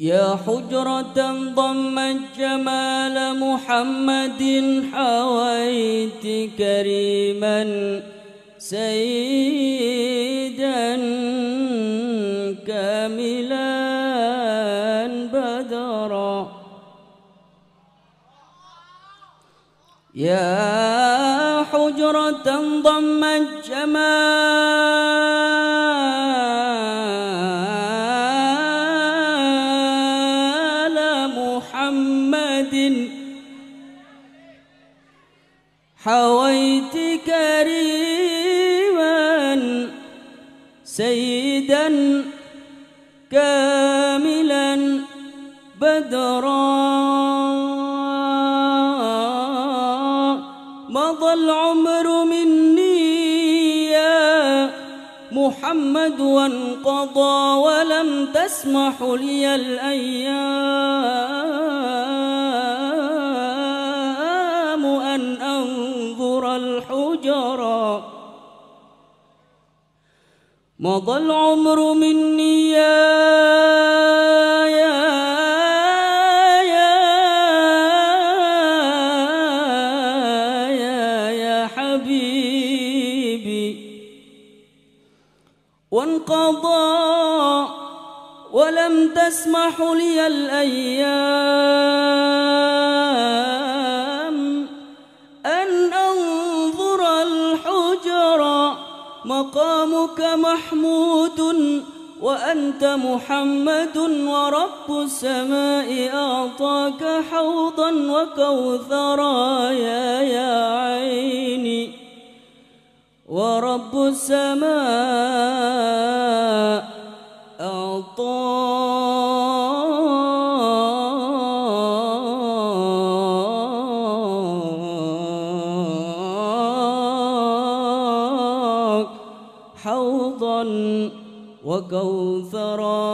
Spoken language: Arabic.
يا حجرة ضمت جمال محمد حويت كريما سيدا كاملا بدرا. يا حجرة ضمت جمال محمد حويت كريما سيدا كاملا بدرا مضى العمر مني يا محمد وانقضى ولم تسمح لي الأيام مضى العمر مني يا يا يا يا يا حبيبي. وانقضى ولم تسمح لي الأيام. مقامك محمود وأنت محمد ورب السماء أعطاك حوضا وكوثرا يا يا عيني. ورب السماء أعطاك حوضا وكوثرا.